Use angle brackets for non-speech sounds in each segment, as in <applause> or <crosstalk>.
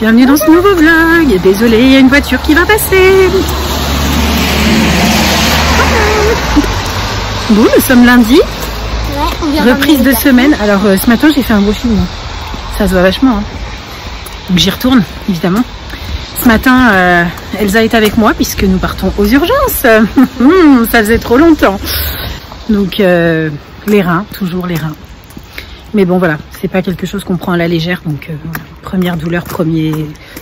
Bienvenue dans ce nouveau vlog. Désolée, il y a une voiture qui va passer. Bon, nous sommes lundi. Ouais, Reprise de semaine. Alors euh, ce matin j'ai fait un beau film. Ça se voit vachement. hein. Donc j'y retourne évidemment. Ce matin euh, Elsa est avec moi puisque nous partons aux urgences. Hum, <laughs> Ça faisait trop longtemps. Donc euh, les reins, toujours les reins. Mais bon voilà, c'est pas quelque chose qu'on prend à la légère. Donc euh. Première douleur, premier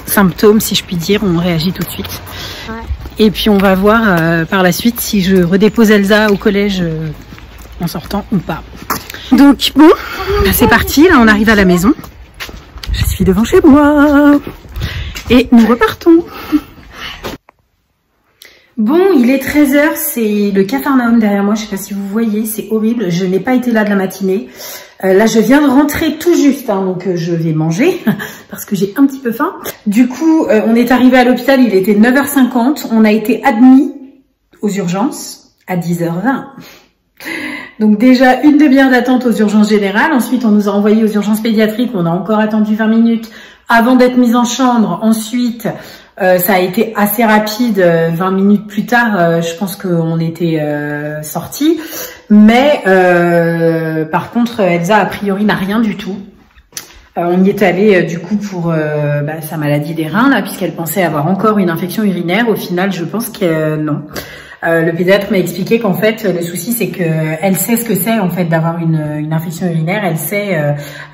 symptôme si je puis dire, on réagit tout de suite. Ouais. Et puis on va voir euh, par la suite si je redépose Elsa au collège euh, en sortant ou pas. Donc bon, bah, c'est parti, là on arrive à la maison. Je suis devant chez moi. Et nous repartons. Bon, il est 13h, c'est le Capharnaüm derrière moi, je sais pas si vous voyez, c'est horrible, je n'ai pas été là de la matinée. Euh, là, je viens de rentrer tout juste, hein, donc euh, je vais manger <laughs> parce que j'ai un petit peu faim. Du coup, euh, on est arrivé à l'hôpital, il était 9h50, on a été admis aux urgences à 10h20. Donc déjà une demi-heure d'attente aux urgences générales. Ensuite, on nous a envoyés aux urgences pédiatriques. On a encore attendu 20 minutes avant d'être mis en chambre. Ensuite, euh, ça a été assez rapide. euh, 20 minutes plus tard, euh, je pense qu'on était euh, sortis. Mais euh, par contre, Elsa a priori n'a rien du tout. Euh, on y est allé euh, du coup pour bah, sa maladie des reins là, puisqu'elle pensait avoir encore une infection urinaire. Au final, je pense que non. Le pédiatre m'a expliqué qu'en fait le souci c'est que elle sait ce que c'est en fait d'avoir une, infection urinaire, elle sait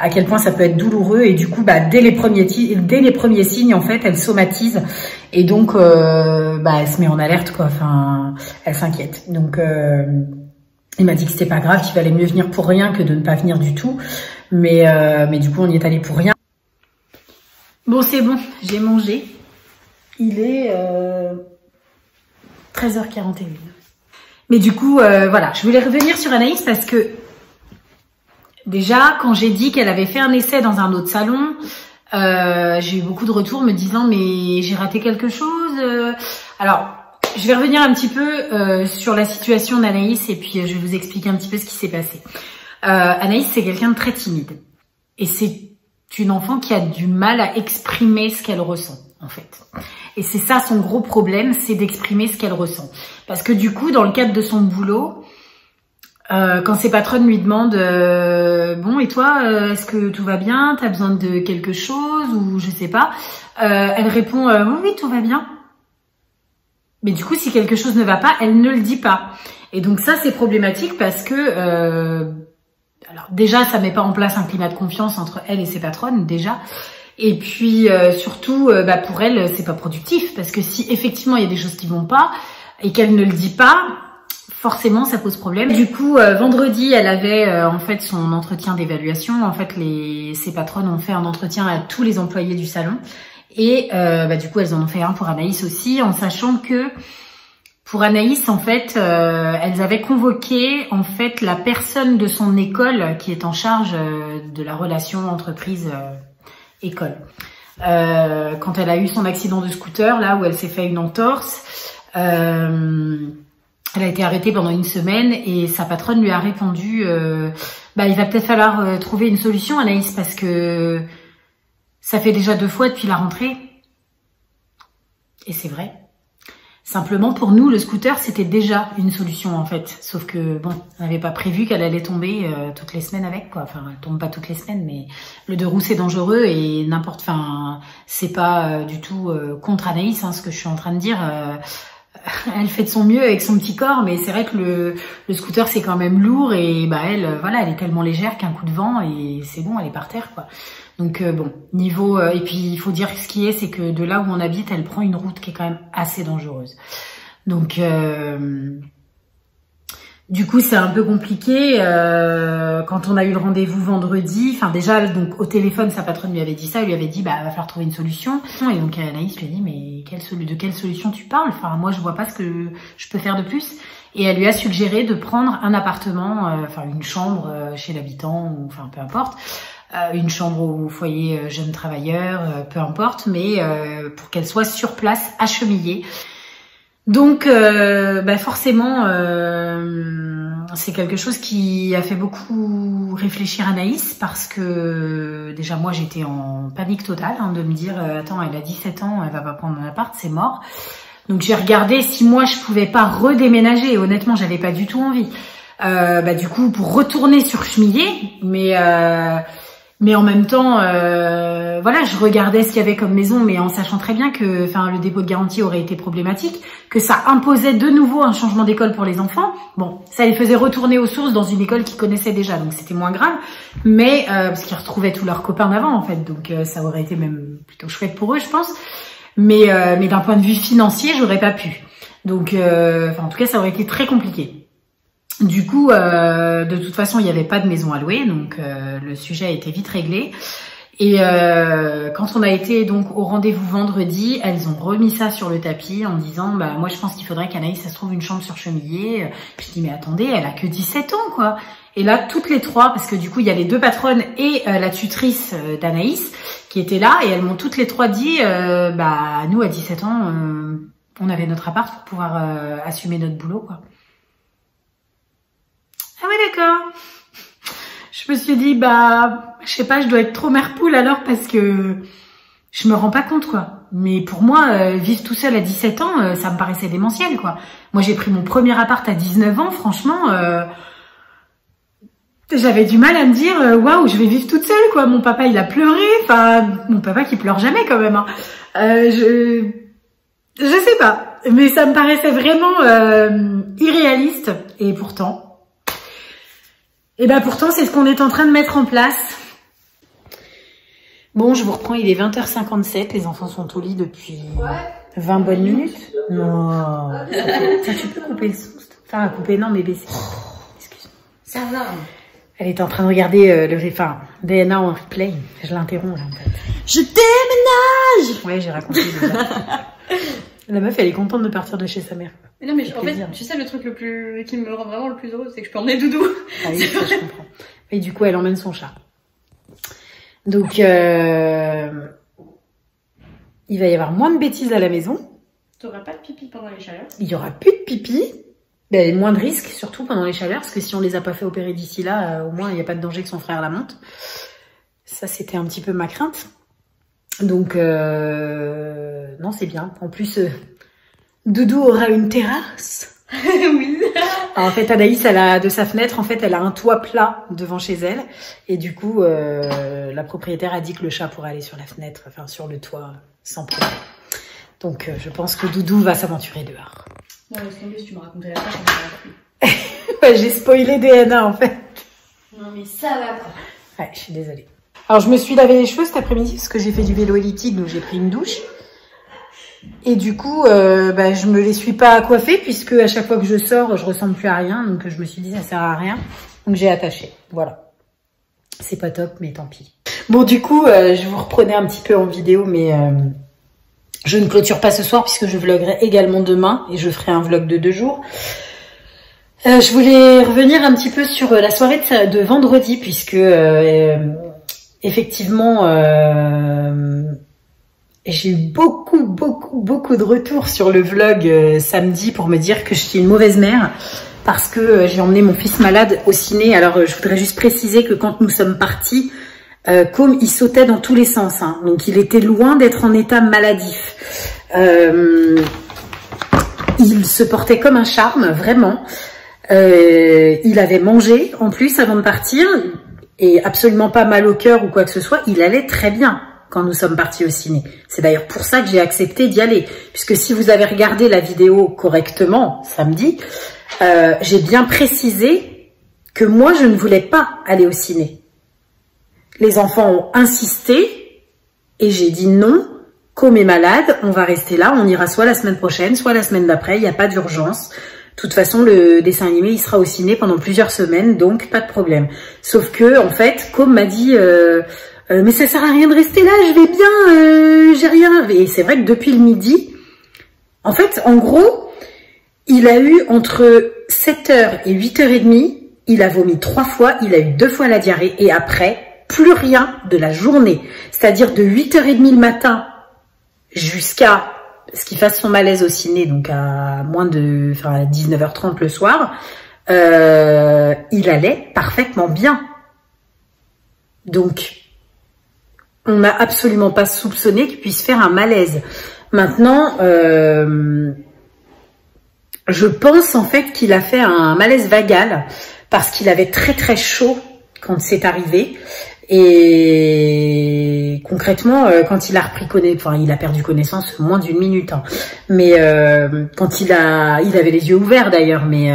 à quel point ça peut être douloureux et du coup bah dès les premiers signes en fait elle somatise et donc bah elle se met en alerte quoi, enfin elle s'inquiète. Donc il m'a dit que c'était pas grave, qu'il valait mieux venir pour rien que de ne pas venir du tout, mais euh, mais du coup on y est allé pour rien. Bon c'est bon, j'ai mangé. Il est euh, 13h41. Mais du coup, euh, voilà, je voulais revenir sur Anaïs parce que déjà, quand j'ai dit qu'elle avait fait un essai dans un autre salon, euh, j'ai eu beaucoup de retours me disant mais j'ai raté quelque chose. Alors, je vais revenir un petit peu euh, sur la situation d'Anaïs et puis euh, je vais vous expliquer un petit peu ce qui s'est passé. Euh, Anaïs, c'est quelqu'un de très timide et c'est une enfant qui a du mal à exprimer ce qu'elle ressent en fait. Et c'est ça son gros problème, c'est d'exprimer ce qu'elle ressent. Parce que du coup, dans le cadre de son boulot, euh, quand ses patronnes lui demandent euh, bon et toi, euh, est-ce que tout va bien? T'as besoin de quelque chose? Ou je sais pas euh, Elle répond euh, oui oui tout va bien. Mais du coup, si quelque chose ne va pas, elle ne le dit pas. Et donc ça, c'est problématique parce que euh, alors déjà, ça met pas en place un climat de confiance entre elle et ses patronnes déjà. Et puis euh, surtout, euh, bah, pour elle, c'est pas productif parce que si effectivement il y a des choses qui vont pas et qu'elle ne le dit pas, forcément ça pose problème. Du coup, vendredi, elle avait en fait son entretien d'évaluation. En fait, les ses patronnes ont fait un entretien à tous les employés du salon et euh, bah, du coup elles en ont fait un pour Anaïs aussi, en sachant que pour Anaïs, en fait, euh, elles avaient convoqué en fait la personne de son école qui est en charge euh, de la relation entreprise euh, quand elle a eu son accident de scooter, là où elle s'est fait une entorse, elle a été arrêtée pendant une semaine et sa patronne lui a répondu bah il va peut-être falloir trouver une solution Anaïs parce que ça fait déjà deux fois depuis la rentrée. Et c'est vrai. Simplement pour nous, le scooter, c'était déjà une solution en fait. Sauf que bon, on n'avait pas prévu qu'elle allait tomber euh, toutes les semaines avec quoi. Enfin, elle tombe pas toutes les semaines, mais le deux roues c'est dangereux et n'importe. Enfin, c'est pas euh, du tout euh, contre Anaïs, hein, ce que je suis en train de dire. <laughs> elle fait de son mieux avec son petit corps, mais c'est vrai que le, scooter c'est quand même lourd et bah elle, euh, voilà, elle est tellement légère qu'un coup de vent et c'est bon, elle est par terre quoi. Donc euh, bon, niveau euh, et puis il faut dire ce qui est, c'est que de là où on habite, elle prend une route qui est quand même assez dangereuse. Donc du coup, c'est un peu compliqué. euh, quand on a eu le rendez-vous vendredi, enfin déjà, donc au téléphone, sa patronne lui avait dit ça, elle lui avait dit, bah, va falloir trouver une solution. Et donc Anaïs lui a dit, mais de quelle solution tu parles? Enfin, moi, je vois pas ce que je peux faire de plus. Et elle lui a suggéré de prendre un appartement, euh, enfin une chambre euh, chez l'habitant, enfin peu importe, euh, une chambre au foyer jeune travailleur, peu importe, mais pour qu'elle soit sur place, acheminée. Donc, bah forcément, c'est quelque chose qui a fait beaucoup réfléchir Anaïs parce que déjà moi j'étais en panique totale hein, de me dire euh, attends elle a 17 ans, elle va pas prendre un appart, c'est mort. Donc j'ai regardé si moi je pouvais pas redéménager honnêtement j'avais pas du tout envie. Euh, bah du coup pour retourner sur Chemillé, mais euh, mais en même temps, euh, voilà, je regardais ce qu'il y avait comme maison, mais en sachant très bien que, enfin, le dépôt de garantie aurait été problématique, que ça imposait de nouveau un changement d'école pour les enfants. Bon, ça les faisait retourner aux sources dans une école qu'ils connaissaient déjà, donc c'était moins grave. Mais euh, parce qu'ils retrouvaient tous leurs copains d'avant, en fait, donc euh, ça aurait été même plutôt chouette pour eux, je pense. Mais euh, mais d'un point de vue financier, j'aurais pas pu. Donc, en tout cas, ça aurait été très compliqué. Du coup, euh, de toute façon, il n'y avait pas de maison à louer, donc euh, le sujet a été vite réglé. Et euh, quand on a été donc au rendez-vous vendredi, elles ont remis ça sur le tapis en disant bah moi je pense qu'il faudrait qu'Anaïs se trouve une chambre sur Chemillé. Je dis mais attendez, elle a que 17 ans quoi. Et là toutes les trois parce que du coup il y a les deux patronnes et la tutrice d'Anaïs qui étaient là et elles m'ont toutes les trois dit bah nous à 17 ans on avait notre appart pour pouvoir assumer notre boulot quoi. Ah ouais, d'accord. Je me suis dit, bah, je sais pas, je dois être trop mère poule alors parce que je me rends pas compte, quoi. Mais pour moi, euh, vivre tout seul à 17 ans, euh, ça me paraissait démentiel, quoi. Moi, j'ai pris mon premier appart à 19 ans, franchement, euh, j'avais du mal à me dire, waouh, je vais vivre toute seule, quoi. Mon papa, il a pleuré, enfin, mon papa qui pleure jamais quand même. Hein. je, je sais pas, mais ça me paraissait vraiment irréaliste, et pourtant, et ben pourtant, c'est ce qu'on est en train de mettre en place. Bon, je vous reprends, il est 20h57, les enfants sont au lit depuis 20 bonnes minutes. Non, tu peux couper le son, enfin couper, non mais baisser. Excuse-moi. Ça va. Elle est en train de regarder euh, le enfin, DNA en replay. Je l'interromps là en fait. Je déménage Ouais, j'ai raconté déjà. <laughs> La meuf, elle est contente de partir de chez sa mère. Mais non, mais en fait, tu sais, le truc le plus qui me rend vraiment le plus heureux, c'est que je peux emmener Doudou. Ah oui, <laughs> ça, je comprends. Et du coup, elle emmène son chat. Donc, euh... il va y avoir moins de bêtises à la maison. T'auras pas de pipi pendant les chaleurs? Il y aura plus de pipi. Ben, moins de risques, surtout pendant les chaleurs, parce que si on les a pas fait opérer d'ici là, euh, au moins, il n'y a pas de danger que son frère la monte. Ça, c'était un petit peu ma crainte. Donc, euh, non, c'est bien. En plus, euh, Doudou aura une terrasse. <laughs> oui. en fait, Anaïs, elle a de sa fenêtre, en fait, elle a un toit plat devant chez elle. Et du coup, euh, la propriétaire a dit que le chat pourrait aller sur la fenêtre, enfin sur le toit, sans problème. Donc, euh, je pense que Doudou va s'aventurer dehors. Non, mais si tu me racontais la page, <laughs> J'ai spoilé DNA, en fait. Non, mais ça va, quoi. Ouais, je suis désolée. Alors, je me suis lavé les cheveux cet après-midi parce que j'ai fait du vélo elliptique, donc j'ai pris une douche. Et du coup, euh, bah, je me les suis pas coiffées puisque à chaque fois que je sors, je ressemble plus à rien. Donc je me suis dit ça sert à rien. Donc j'ai attaché. Voilà. C'est pas top, mais tant pis. Bon, du coup, euh, je vous reprenais un petit peu en vidéo, mais euh, je ne clôture pas ce soir puisque je vloguerai également demain et je ferai un vlog de deux jours. Euh, je voulais revenir un petit peu sur la soirée de, de vendredi puisque effectivement j'ai eu beaucoup, beaucoup, beaucoup de retours sur le vlog euh, samedi pour me dire que je suis une mauvaise mère parce que euh, j'ai emmené mon fils malade au ciné. Alors, euh, je voudrais juste préciser que quand nous sommes partis, comme il sautait dans tous les sens, hein, donc il était loin d'être en état maladif. il se portait comme un charme, vraiment. il avait mangé en plus avant de partir et absolument pas mal au cœur ou quoi que ce soit. Il allait très bien quand nous sommes partis au ciné. C'est d'ailleurs pour ça que j'ai accepté d'y aller. Puisque si vous avez regardé la vidéo correctement samedi, euh, j'ai bien précisé que moi, je ne voulais pas aller au ciné. Les enfants ont insisté et j'ai dit non, comme est malade, on va rester là, on ira soit la semaine prochaine, soit la semaine d'après, il n'y a pas d'urgence. De toute façon, le dessin animé, il sera au ciné pendant plusieurs semaines, donc pas de problème. Sauf que, en fait, comme m'a dit... Euh, euh, mais ça sert à rien de rester là, je vais bien, euh, j'ai rien. Et c'est vrai que depuis le midi, en fait, en gros, il a eu entre 7h et 8h30, il a vomi trois fois, il a eu deux fois la diarrhée et après, plus rien de la journée. C'est-à-dire de 8h30 le matin jusqu'à ce qu'il fasse son malaise au ciné, donc à moins de, enfin à 19h30 le soir. euh, il allait parfaitement bien. Donc, on n'a absolument pas soupçonné qu'il puisse faire un malaise. Maintenant, euh, je pense en fait qu'il a fait un malaise vagal parce qu'il avait très très chaud quand c'est arrivé. Et concrètement, euh, quand il a repris connaissance, enfin, il a perdu connaissance moins d'une minute. Hein. Mais euh, quand il a, il avait les yeux ouverts d'ailleurs, mais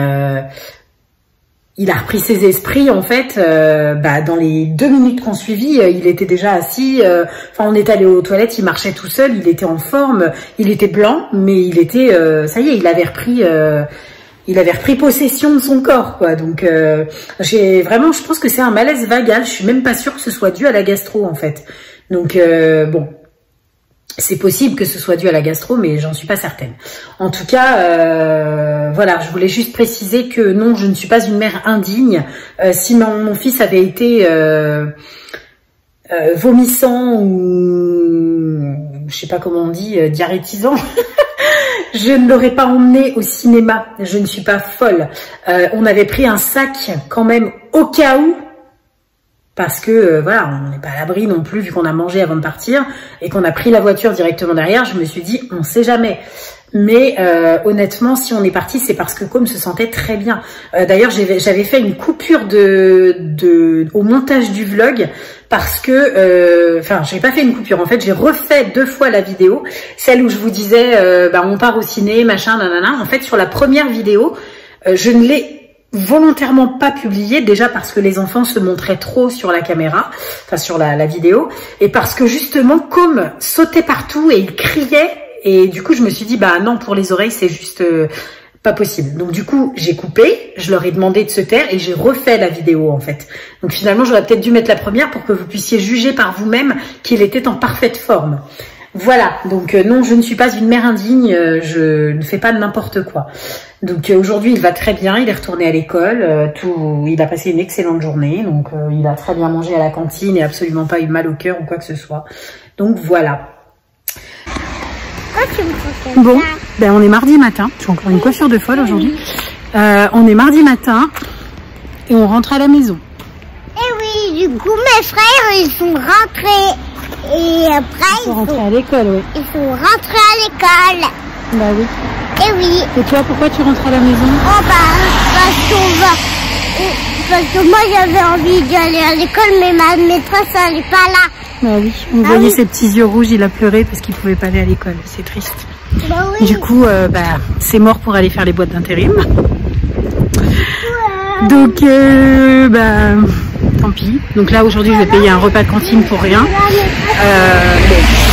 il a repris ses esprits en fait. bah, dans les deux minutes qu'on suivit, il était déjà assis. Enfin, on est allé aux toilettes, il marchait tout seul, il était en forme, il était blanc, mais il était, ça y est, il avait repris il avait repris possession de son corps, quoi. Donc, euh, j'ai vraiment, je pense que c'est un malaise vagal. Je suis même pas sûre que ce soit dû à la gastro, en fait. Donc, euh, bon, c'est possible que ce soit dû à la gastro, mais j'en suis pas certaine. En tout cas, euh, voilà, je voulais juste préciser que non, je ne suis pas une mère indigne. si mon, fils avait été vomissant ou je sais pas comment on dit, diarrhétisant. <laughs> Je ne l'aurais pas emmené au cinéma. Je ne suis pas folle. Euh, on avait pris un sac quand même au cas où. Parce que euh, voilà, on n'est pas à l'abri non plus vu qu'on a mangé avant de partir et qu'on a pris la voiture directement derrière. Je me suis dit, on sait jamais. Mais euh, honnêtement, si on est parti, c'est parce que Com se sentait très bien. Euh, d'ailleurs, j'avais fait une coupure de, de, au montage du vlog parce que, euh, enfin, j'ai pas fait une coupure. En fait, j'ai refait deux fois la vidéo, celle où je vous disais, euh, bah, on part au ciné, machin, nanana. En fait, sur la première vidéo, je ne l'ai volontairement pas publiée déjà parce que les enfants se montraient trop sur la caméra, enfin sur la, la vidéo, et parce que justement, comme sautait partout et il criait et du coup, je me suis dit, bah non, pour les oreilles, c'est juste euh, pas possible. Donc du coup, j'ai coupé, je leur ai demandé de se taire et j'ai refait la vidéo en fait. Donc finalement, j'aurais peut-être dû mettre la première pour que vous puissiez juger par vous-même qu'il était en parfaite forme. Voilà, donc euh, non, je ne suis pas une mère indigne, euh, je ne fais pas n'importe quoi. Donc aujourd'hui, il va très bien, il est retourné à l'école, tout, il a passé une excellente journée, donc il a très bien mangé à la cantine et absolument pas eu mal au cœur ou quoi que ce soit. Donc voilà. Bon, ben on est mardi matin. J'ai encore une coiffure de folle aujourd'hui. Euh, on est mardi matin et on rentre à la maison. Et eh oui, du coup mes frères ils sont rentrés et après ils sont rentrés à l'école, oui. Ils sont rentrés à l'école. Bah oui. Et eh oui. Et toi, pourquoi tu rentres à la maison? Oh bah parce qu'on va parce que moi j'avais envie d'aller à l'école mais ma maîtresse elle n'est pas là. Bah oui, on ah voyait ses petits yeux rouges, il a pleuré parce qu'il pouvait pas aller à l'école, c'est triste. Bah oui. Du coup, euh, bah, c'est mort pour aller faire les boîtes d'intérim. Donc, euh, bah, tant pis. Donc là, aujourd'hui, je vais payer un repas de cantine pour rien. Euh,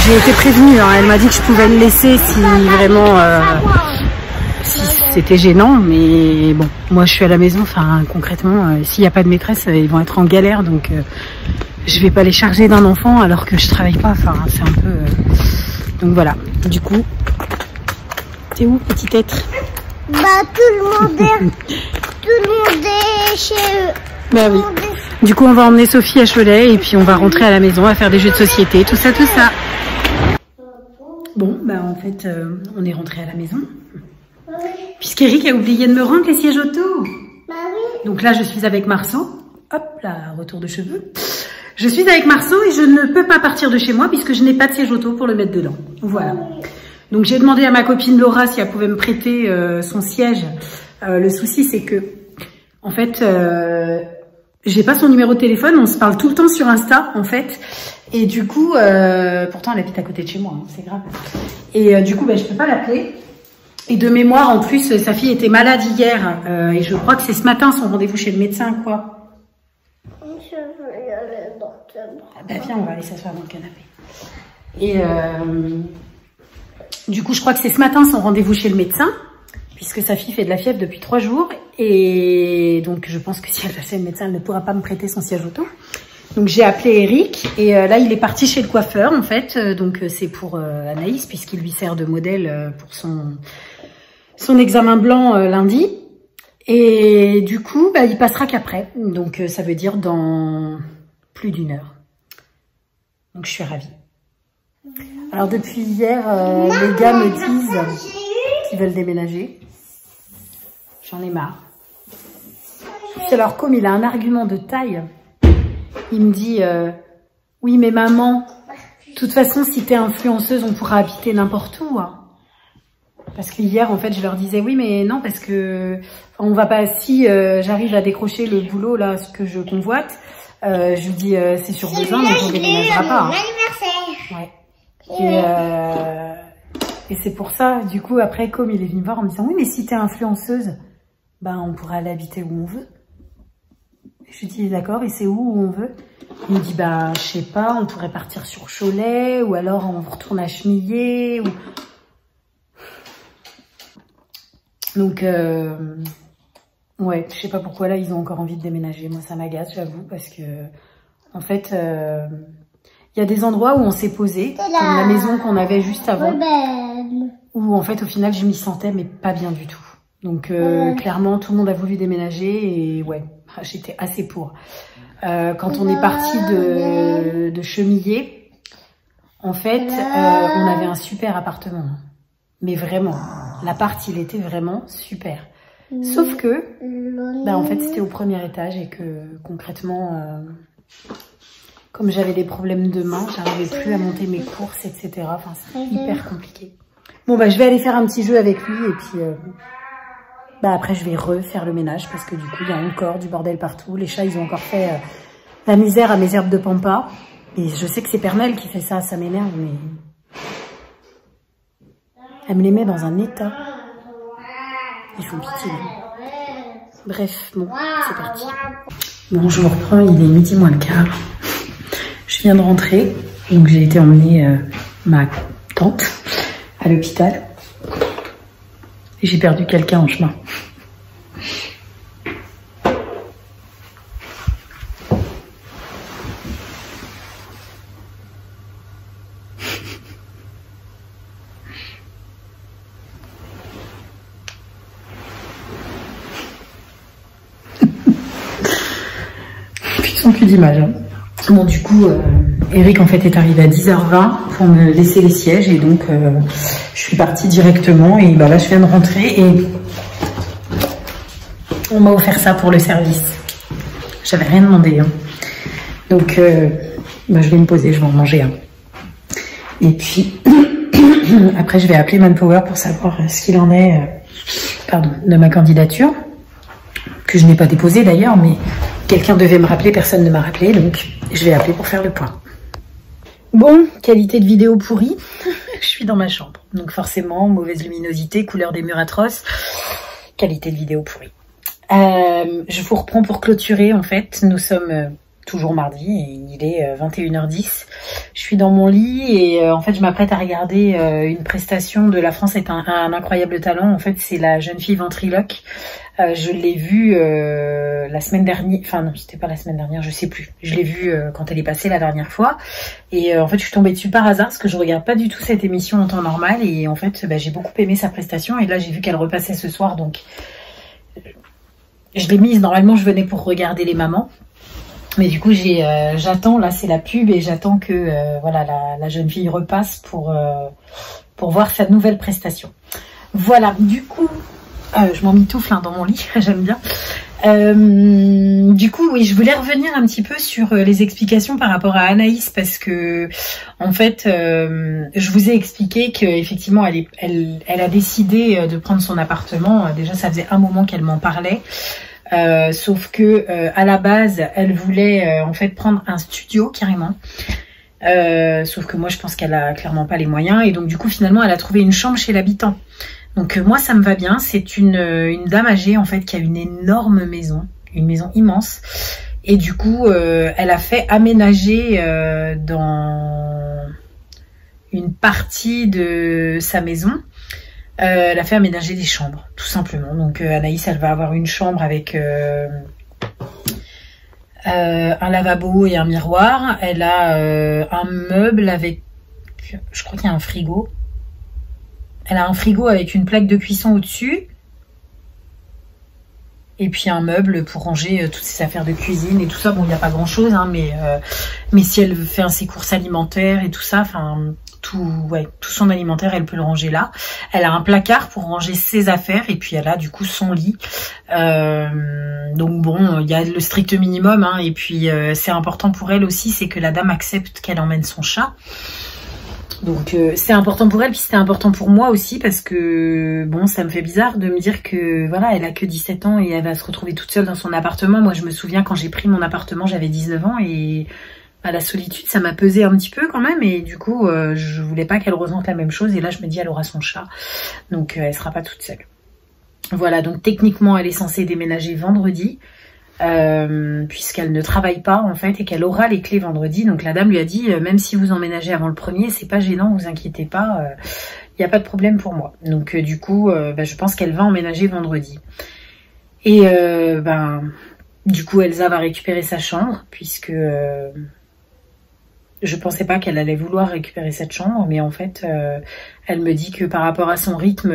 j'ai été prévenue, hein. elle m'a dit que je pouvais le laisser si vraiment si c'était gênant, mais bon, moi je suis à la maison, enfin concrètement, s'il n'y a pas de maîtresse, ils vont être en galère, donc je vais pas les charger d'un enfant alors que je travaille pas. Enfin, c'est un peu. Euh, donc voilà. Du coup, c'est où, petit être? Bah, tout le monde est. <laughs> tout le monde est chez eux. Bah oui. Du coup, on va emmener Sophie à Cholet et puis on va rentrer à la maison à faire des jeux de société, tout ça, tout ça. Bon, bah en fait, euh, on est rentré à la maison. Puisqu'Eric a oublié de me rendre les sièges auto. Bah oui. Donc là, je suis avec Marceau. Hop là, retour de cheveux. Je suis avec Marceau et je ne peux pas partir de chez moi puisque je n'ai pas de siège auto pour le mettre dedans. Voilà. Donc j'ai demandé à ma copine Laura si elle pouvait me prêter euh, son siège. Euh, le souci c'est que, en fait, j'ai pas son numéro de téléphone. On se parle tout le temps sur Insta, en fait. Et du coup, euh, pourtant elle habite à côté de chez moi, hein, c'est grave. Et du coup, ben, je peux pas l'appeler. Et de mémoire, en plus, sa fille était malade hier. et je crois que c'est ce matin son rendez-vous chez le médecin, quoi. Ah bah viens, on va aller s'asseoir dans le canapé. Et euh, du coup, je crois que c'est ce matin son rendez-vous chez le médecin, puisque sa fille fait de la fièvre depuis trois jours. Et donc, je pense que si elle va chez le médecin, elle ne pourra pas me prêter son siège auto. Donc, j'ai appelé Eric et euh, là, il est parti chez le coiffeur, en fait. Euh, donc, c'est pour Anaïs, puisqu'il lui sert de modèle pour son, son examen blanc lundi. Et du coup, bah, il passera qu'après. Donc, ça veut dire dans plus d'une heure. Donc je suis ravie. Alors depuis hier, euh, les gars me disent qu'ils veulent déménager. J'en ai marre. Alors, comme il a un argument de taille, il me dit euh, Oui, mais maman, de toute façon, si t'es influenceuse, on pourra habiter n'importe où. hein. Parce que hier, en fait, je leur disais oui, mais non, parce que on va pas. Si euh, j'arrive à décrocher le boulot là, ce que je convoite, euh, je lui dis euh, c'est sur besoin, donc on déménagera pas. hein. Ouais. Et, euh, et c'est pour ça, du coup, après, comme il est venu me voir en me disant oui, mais si t'es influenceuse, ben on pourra aller habiter où on veut. Je lui dis d'accord, et c'est où où on veut? Il me dit bah je sais pas, on pourrait partir sur Cholet, ou alors on retourne à Chemillé, ou Donc, euh, ouais, je sais pas pourquoi là, ils ont encore envie de déménager. Moi, ça m'agace, j'avoue, parce que, en fait, euh, il y a des endroits où on s'est posé, comme la maison qu'on avait juste avant, Rebelle. où en fait, au final, je m'y sentais, mais pas bien du tout. Donc, euh, clairement, tout le monde a voulu déménager et ouais, j'étais assez pour. Euh, quand on est parti de, de Chemillé, en fait, euh, on avait un super appartement. Mais vraiment, l'appart, il était vraiment super. Sauf que, bah, en fait, c'était au premier étage et que concrètement, euh, comme j'avais des problèmes de main, j'arrivais plus à monter mes courses, etc. Enfin, c'est hyper compliqué. Bon, bah, je vais aller faire un petit jeu avec lui et puis, euh, bah, après, je vais refaire le ménage parce que du coup, il y a encore du bordel partout. Les chats, ils ont encore fait euh, la misère à mes herbes de pampa. Et je sais que c'est Pernelle qui fait ça, ça m'énerve, mais elle me les met dans un état. Ils font pitié. Bref, bon, c'est parti. Bon, je vous reprends, il est midi moins le quart. Je viens de rentrer, donc j'ai été emmener euh, ma tante à l'hôpital. J'ai perdu quelqu'un en chemin. Hein. Bon, du coup, euh, Eric en fait est arrivé à 10h20 pour me laisser les sièges et donc euh, je suis partie directement et bah là je viens de rentrer et on m'a offert ça pour le service. J'avais rien demandé. hein. Donc euh, bah, je vais me poser, je vais en manger un. Et puis <coughs> après je vais appeler Manpower pour savoir ce qu'il en est pardon, de ma candidature que je n'ai pas déposée d'ailleurs, mais quelqu'un devait me rappeler, personne ne m'a rappelé, donc je vais appeler pour faire le point. Bon, qualité de vidéo pourrie, <laughs> je suis dans ma chambre, donc forcément, mauvaise luminosité, couleur des murs atroces, qualité de vidéo pourrie. Euh, je vous reprends pour clôturer, en fait, nous sommes euh, toujours mardi, il est euh, 21h10. Je suis dans mon lit et euh, en fait je m'apprête à regarder euh, une prestation de La France est un, incroyable talent. En fait c'est la jeune fille ventriloque. Euh, je l'ai vue euh, la semaine dernière, enfin non c'était pas la semaine dernière, je sais plus. Je l'ai vue euh, quand elle est passée la dernière fois et euh, en fait je suis tombée dessus par hasard parce que je regarde pas du tout cette émission en temps normal et en fait bah, j'ai beaucoup aimé sa prestation et là j'ai vu qu'elle repassait ce soir donc euh, je l'ai mise. Normalement je venais pour regarder les mamans mais du coup, j'ai, euh, j'attends. Là, c'est la pub et j'attends que euh, voilà la, jeune fille repasse pour euh, pour voir sa nouvelle prestation. Voilà. Du coup, je m'en mitoufle hein, dans mon lit. <laughs> J'aime bien. Du coup, oui, je voulais revenir un petit peu sur les explications par rapport à Anaïs parce que, en fait, je vous ai expliqué qu'effectivement, elle, elle, elle a décidé de prendre son appartement. Déjà, ça faisait un moment qu'elle m'en parlait. Euh, sauf que euh, à la base, elle voulait euh, en fait prendre un studio carrément. Euh, sauf que moi, je pense qu'elle a clairement pas les moyens et donc du coup, finalement, elle a trouvé une chambre chez l'habitant. Donc euh, moi, ça me va bien. C'est une euh, une dame âgée en fait qui a une énorme maison, une maison immense. Et du coup, elle a fait aménager dans une partie de sa maison euh, elle a fait aménager des chambres, tout simplement. Donc euh, Anaïs, elle va avoir une chambre avec euh, euh, un lavabo et un miroir. Elle a euh, un meuble avec, je crois qu'il y a un frigo. Elle a un frigo avec une plaque de cuisson au-dessus. Et puis un meuble pour ranger toutes ses affaires de cuisine et tout ça. Bon, il n'y a pas grand-chose, hein, mais mais si elle fait ses courses alimentaires et tout ça, enfin tout, ouais, tout son alimentaire, elle peut le ranger là. Elle a un placard pour ranger ses affaires et puis elle a du coup son lit. Euh, donc bon, il y a le strict minimum hein, et puis euh, c'est important pour elle aussi, c'est que la dame accepte qu'elle emmène son chat. Donc euh, c'est important pour elle, puis c'était important pour moi aussi parce que bon, ça me fait bizarre de me dire que voilà, elle a que 17 ans et elle va se retrouver toute seule dans son appartement. Moi, je me souviens quand j'ai pris mon appartement, j'avais 19 ans et bah, la solitude, ça m'a pesé un petit peu quand même et du coup, euh, je voulais pas qu'elle ressente la même chose et là, je me dis elle aura son chat, donc euh, elle sera pas toute seule. Voilà, donc techniquement, elle est censée déménager vendredi. Euh, puisqu'elle ne travaille pas en fait et qu'elle aura les clés vendredi. Donc la dame lui a dit, euh, même si vous emménagez avant le premier, c'est pas gênant, vous inquiétez pas, il n'y a pas de problème pour moi. Donc du coup, bah, je pense qu'elle va emménager vendredi. Et ben, du coup, Elsa va récupérer sa chambre puisque je pensais pas qu'elle allait vouloir récupérer cette chambre, mais en fait, elle me dit que par rapport à son rythme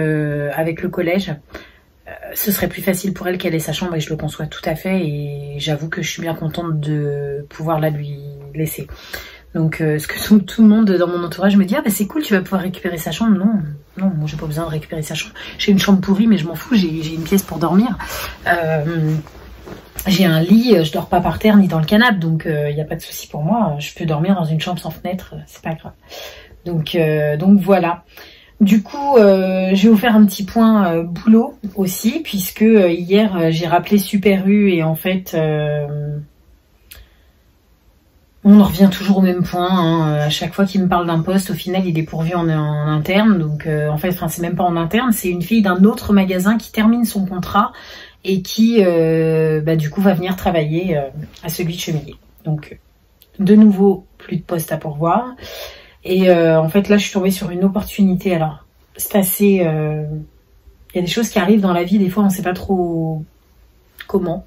avec le collège, ce serait plus facile pour elle qu'elle ait sa chambre et je le conçois tout à fait et j'avoue que je suis bien contente de pouvoir la lui laisser. Donc euh, ce que tout, le monde dans mon entourage me dit ah bah c'est cool tu vas pouvoir récupérer sa chambre. Non non moi j'ai pas besoin de récupérer sa chambre. J'ai une chambre pourrie mais je m'en fous j'ai une pièce pour dormir. Euh, j'ai un lit je dors pas par terre ni dans le canapé donc il euh, n'y a pas de souci pour moi je peux dormir dans une chambre sans fenêtre c'est pas grave donc voilà du coup, euh, je vais vous faire un petit point euh, boulot aussi, puisque euh, hier j'ai rappelé Super U et en fait, on en revient toujours au même point. Hein. À chaque fois qu'il me parle d'un poste, au final, il est pourvu en, interne. Donc, en fait, enfin, c'est même pas en interne, c'est une fille d'un autre magasin qui termine son contrat et qui, bah, du coup, va venir travailler à celui de Chemillé. Donc, de nouveau, plus de postes à pourvoir. Et euh, en fait, là, je suis tombée sur une opportunité. Alors, c'est assez... Euh, il y a des choses qui arrivent dans la vie, des fois, on ne sait pas trop comment.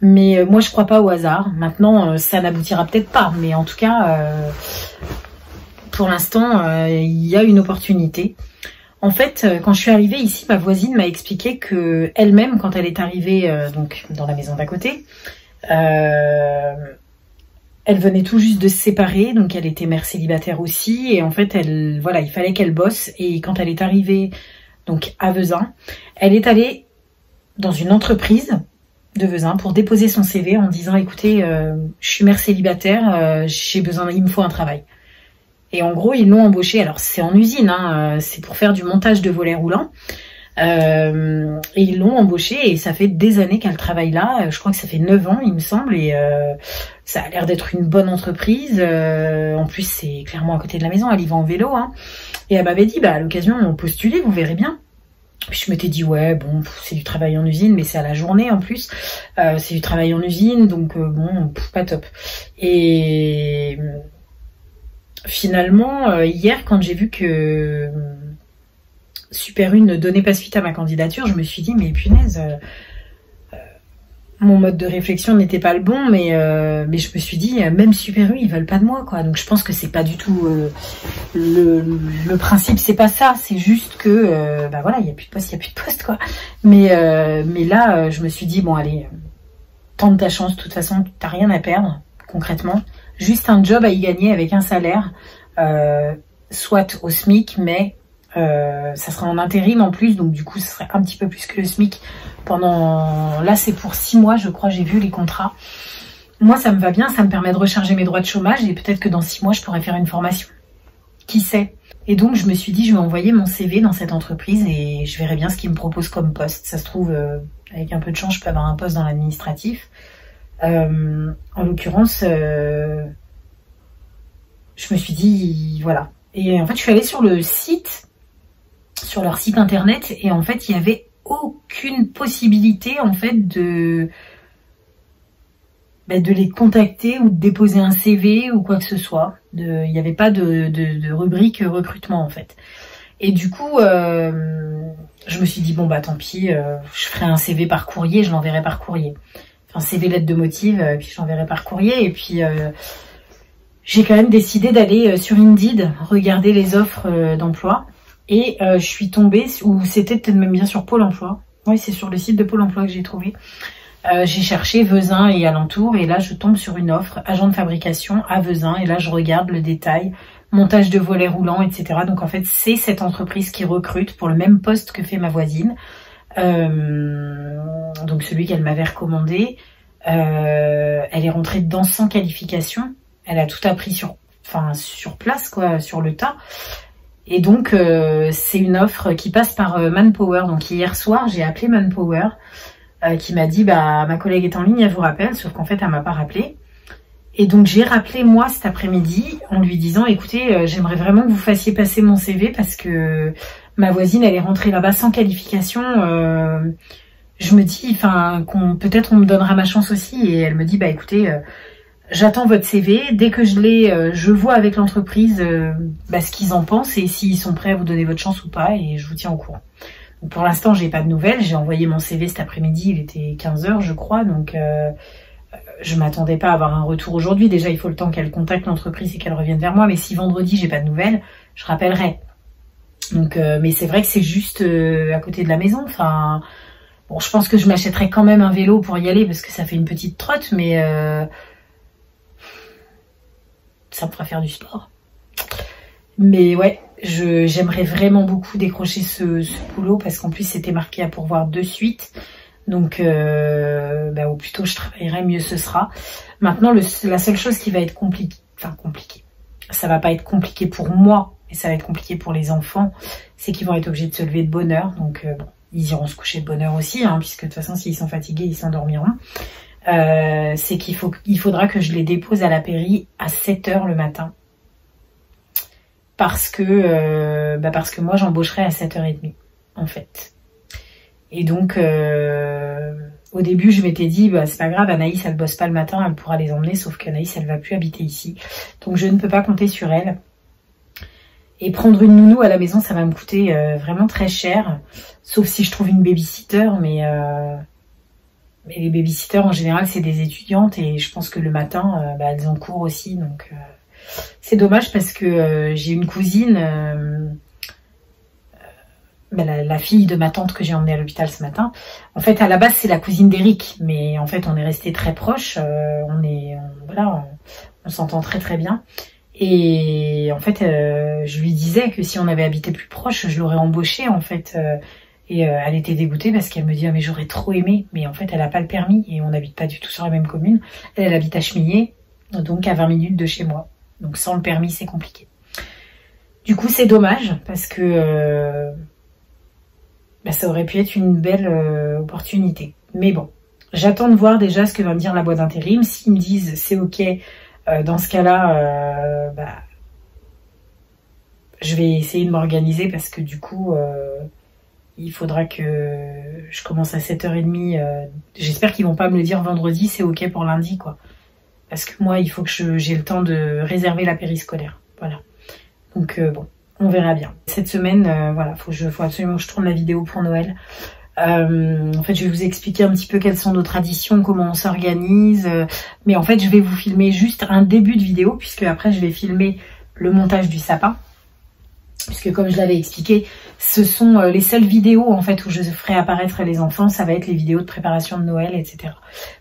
Mais euh, moi, je crois pas au hasard. Maintenant, ça n'aboutira peut-être pas. Mais en tout cas, pour l'instant, il y a une opportunité. En fait, quand je suis arrivée ici, ma voisine m'a expliqué que elle-même, quand elle est arrivée donc dans la maison d'à côté, elle venait tout juste de se séparer, donc elle était mère célibataire aussi, et en fait, elle, voilà, il fallait qu'elle bosse. Et quand elle est arrivée, donc à Vezin, elle est allée dans une entreprise de Vezin pour déposer son CV en disant, écoutez, euh, je suis mère célibataire, euh, j'ai besoin, il me faut un travail. Et en gros, ils l'ont embauchée. Alors c'est en usine, hein, euh, c'est pour faire du montage de volets roulants. Euh, et ils l'ont embauchée et ça fait des années qu'elle travaille là. Je crois que ça fait 9 ans, il me semble, et euh, ça a l'air d'être une bonne entreprise. Euh, en plus, c'est clairement à côté de la maison. Elle y va en vélo. Hein. Et elle m'avait dit, bah, à l'occasion, on postulait, vous verrez bien. Puis je m'étais dit, ouais, bon, c'est du travail en usine, mais c'est à la journée en plus. c'est du travail en usine, donc bon, pas top. Et finalement, hier, quand j'ai vu que Super Une ne donnait pas suite à ma candidature, je me suis dit, mais punaise, euh, euh, mon mode de réflexion n'était pas le bon, mais, euh, mais je me suis dit, même Super U, ils veulent pas de moi, quoi. Donc je pense que c'est pas du tout le, le principe, c'est pas ça, c'est juste que, bah voilà, il y a plus de poste, il y a plus de poste, quoi. Mais, mais là, je me suis dit, bon, allez, tente ta chance, de toute façon, t'as rien à perdre, concrètement. Juste un job à y gagner avec un salaire, soit au SMIC, mais euh, ça sera en intérim en plus, donc du coup, ce serait un petit peu plus que le SMIC pendant... Là, c'est pour six mois, je crois, j'ai vu les contrats. Moi, ça me va bien, ça me permet de recharger mes droits de chômage et peut-être que dans six mois, je pourrais faire une formation. Qui sait? Et donc, je me suis dit, je vais envoyer mon CV dans cette entreprise et je verrai bien ce qu'ils me proposent comme poste. Ça se trouve, euh, avec un peu de chance, je peux avoir un poste dans l'administratif. Euh, en l'occurrence, je me suis dit, voilà. Et en fait, je suis allée sur le site sur leur site internet et en fait il y avait aucune possibilité en fait de bah, de les contacter ou de déposer un CV ou quoi que ce soit. Il n'y avait pas de, rubrique recrutement en fait. Et du coup, euh, je me suis dit bon bah tant pis, euh, je ferai un CV par courrier, je l'enverrai par courrier. Enfin CV lettre de motive, euh, puis j'enverrai par courrier. Et puis j'ai quand même décidé d'aller sur Indeed regarder les offres d'emploi. Et euh, je suis tombée, ou c'était peut-être même bien sur Pôle emploi. Oui, c'est sur le site de Pôle emploi que j'ai trouvé. Euh, j'ai cherché Vezin et alentour et là je tombe sur une offre agent de fabrication à Vezin et là je regarde le détail montage de volets roulants, etc. Donc en fait, c'est cette entreprise qui recrute pour le même poste que fait ma voisine. Euh, donc celui qu'elle m'avait recommandé. Euh, elle est rentrée dedans sans qualification. Elle a tout appris sur, enfin sur place, quoi, sur le tas. Et donc euh, c'est une offre qui passe par Manpower. Donc hier soir, j'ai appelé Manpower, qui m'a dit bah ma collègue est en ligne, elle vous rappelle. Sauf qu'en fait, elle m'a pas rappelé. Et donc j'ai rappelé moi cet après-midi en lui disant écoutez, j'aimerais vraiment que vous fassiez passer mon CV parce que ma voisine elle est rentrée là-bas sans qualification. Euh, je me dis, enfin, qu'on peut-être on me donnera ma chance aussi. Et elle me dit, bah écoutez, euh, j'attends votre CV. Dès que je l'ai, euh, je vois avec l'entreprise bah, ce qu'ils en pensent et s'ils sont prêts à vous donner votre chance ou pas. Et je vous tiens au courant. Pour l'instant, j'ai pas de nouvelles. J'ai envoyé mon CV cet après-midi. Il était 15 h je crois. Donc, je m'attendais pas à avoir un retour aujourd'hui. Déjà, il faut le temps qu'elle contacte l'entreprise et qu'elle revienne vers moi. Mais si vendredi j'ai pas de nouvelles, je rappellerai. Donc, mais c'est vrai que c'est juste à côté de la maison. Enfin Bon, je pense que je m'achèterai quand même un vélo pour y aller parce que ça fait une petite trotte, mais euh, ça me fera faire du sport. Mais ouais, j'aimerais vraiment beaucoup décrocher ce, boulot parce qu'en plus c'était marqué à pourvoir de suite. Donc euh, bah, au plus tôt je travaillerai, mieux ce sera. Maintenant, la seule chose qui va être compliquée, enfin compliquée, ça va pas être compliqué pour moi, mais ça va être compliqué pour les enfants, c'est qu'ils vont être obligés de se lever de bonne heure. Donc euh, ils iront se coucher de bonne heure aussi, hein, puisque de toute façon, s'ils sont fatigués, ils s'endormiront. Euh, c'est qu'il faudra que je les dépose à la pairie à 7 heures le matin. Parce que, euh, bah parce que moi, j'embaucherai à 7h30, en fait. Et donc, euh, au début, je m'étais dit, bah, c'est pas grave, Anaïs, elle bosse pas le matin, elle pourra les emmener, sauf qu'Anaïs, elle va plus habiter ici. Donc, je ne peux pas compter sur elle. Et prendre une nounou à la maison, ça va me coûter euh, vraiment très cher. Sauf si je trouve une babysitter, mais, euh, mais les babysitters en général c'est des étudiantes et je pense que le matin euh, bah, elles ont cours aussi. Donc c'est dommage parce que j'ai une cousine, bah, la, fille de ma tante que j'ai emmenée à l'hôpital ce matin. En fait à la base c'est la cousine d'Eric, mais en fait on est resté très proches. on est voilà, on s'entend très très bien. Et en fait, euh, je lui disais que si on avait habité plus proche, je l'aurais embauchée en fait. Euh, et euh, elle était dégoûtée parce qu'elle me dit ah, mais j'aurais trop aimé, mais en fait elle a pas le permis et on n'habite pas du tout sur la même commune. Elle, elle habite à Chemillé, donc à 20 minutes de chez moi. Donc sans le permis c'est compliqué. Du coup c'est dommage parce que bah, ça aurait pu être une belle opportunité. Mais bon, j'attends de voir déjà ce que va me dire la boîte d'intérim. S'ils me disent c'est ok, euh, dans ce cas-là, euh, bah, je vais essayer de m'organiser parce que du coup, euh, il faudra que je commence à 7h30. J'espère qu'ils vont pas me le dire vendredi, c'est ok pour lundi, quoi. Parce que moi, il faut que j'ai le temps de réserver la périscolaire. Voilà. Donc bon, on verra bien. Cette semaine, voilà, faut absolument que je tourne la vidéo pour Noël. Euh, en fait, je vais vous expliquer un petit peu quelles sont nos traditions, comment on s'organise. Euh, mais en fait, je vais vous filmer juste un début de vidéo, puisque après, je vais filmer le montage du sapin. Puisque comme je l'avais expliqué, ce sont euh, les seules vidéos en fait où je ferai apparaître les enfants, ça va être les vidéos de préparation de Noël, etc.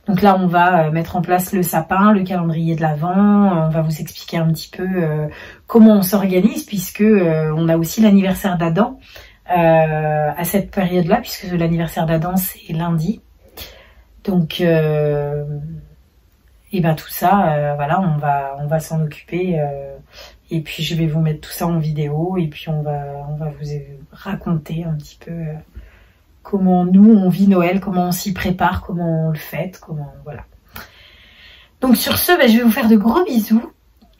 Donc là, on va mettre en place le sapin, le calendrier de l'Avent, on va vous expliquer un petit peu comment on s'organise, puisque on a aussi l'anniversaire d'Adam. Euh, à cette période-là, puisque l'anniversaire d'Adam c'est lundi. Donc, euh, et ben tout ça, euh, voilà, on va, on va s'en occuper. et puis je vais vous mettre tout ça en vidéo et puis on va, on va vous raconter un petit peu comment nous on vit Noël, comment on s'y prépare, comment on le fête, comment voilà. Donc sur ce, ben, je vais vous faire de gros bisous.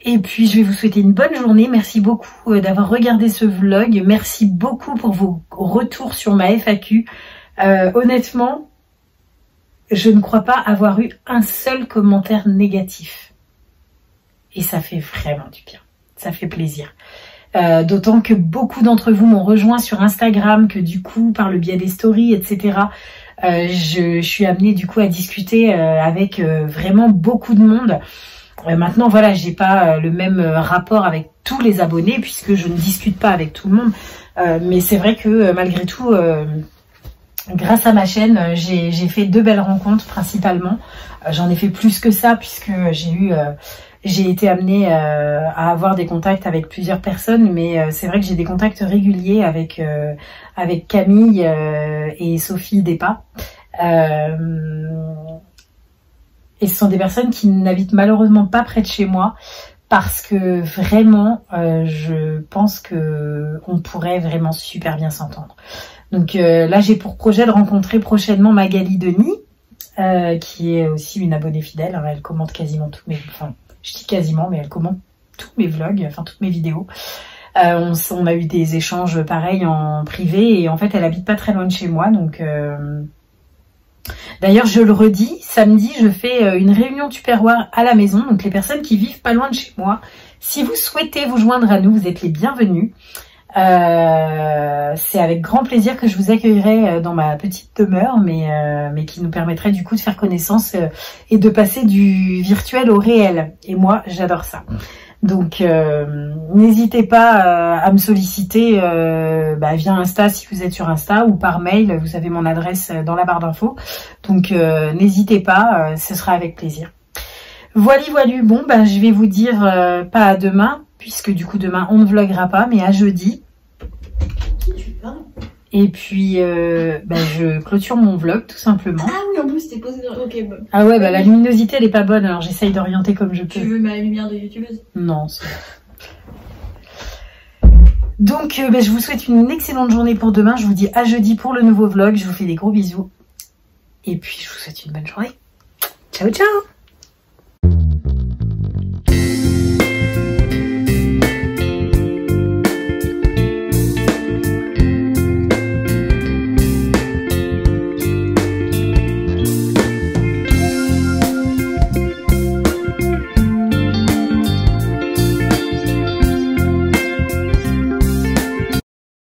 Et puis, je vais vous souhaiter une bonne journée. Merci beaucoup euh, d'avoir regardé ce vlog. Merci beaucoup pour vos retours sur ma FAQ. Euh, honnêtement, je ne crois pas avoir eu un seul commentaire négatif. Et ça fait vraiment du bien. Ça fait plaisir. Euh, d'autant que beaucoup d'entre vous m'ont rejoint sur Instagram, que du coup, par le biais des stories, etc., je, je, suis amenée du coup à discuter avec vraiment beaucoup de monde. Euh, maintenant, voilà, j'ai pas euh, le même euh, rapport avec tous les abonnés puisque je ne discute pas avec tout le monde. mais c'est vrai que malgré tout, grâce à ma chaîne, j'ai fait deux belles rencontres principalement. J'en ai fait plus que ça puisque j'ai eu j'ai été amenée à avoir des contacts avec plusieurs personnes, mais c'est vrai que j'ai des contacts réguliers avec avec Camille et Sophie Despas. Et ce sont des personnes qui n'habitent malheureusement pas près de chez moi parce que vraiment, je pense que on pourrait vraiment super bien s'entendre. Donc là, j'ai pour projet de rencontrer prochainement Magali Denis, euh, qui est aussi une abonnée fidèle. elle commente quasiment tous mes, enfin, je dis quasiment, mais elle commente tous mes vlogs, enfin toutes mes vidéos. Euh, on, a eu des échanges pareils en privé et en fait, elle habite pas très loin de chez moi, donc. Euh, d'ailleurs, je le redis, samedi, je fais une réunion tupperware à la maison. Donc, les personnes qui vivent pas loin de chez moi, si vous souhaitez vous joindre à nous, vous êtes les bienvenus. Euh, c'est avec grand plaisir que je vous accueillerai euh, dans ma petite demeure, euh, mais qui nous permettrait du coup de faire connaissance et de passer du virtuel au réel. Et moi, j'adore ça. Donc, n'hésitez pas à me solliciter bah, via Insta si vous êtes sur Insta ou par mail. Vous avez mon adresse dans la barre d'infos. Donc, n'hésitez pas, ce sera avec plaisir. Voilà, voilà. Bon, bah, je vais vous dire pas à demain, puisque du coup demain on ne vloguera pas, mais à jeudi. Et puis, euh, bah, je clôture mon vlog tout simplement. Ah oui, en plus t'es posé dans... Ok, bon. Ah ouais, bah la luminosité elle est pas bonne, alors j'essaye d'orienter comme je peux. Tu veux ma lumière de youtubeuse? Non, c'est... Donc, euh, bah, je vous souhaite une excellente journée pour demain. Je vous dis à jeudi pour le nouveau vlog. Je vous fais des gros bisous. Et puis, je vous souhaite une bonne journée. Ciao, ciao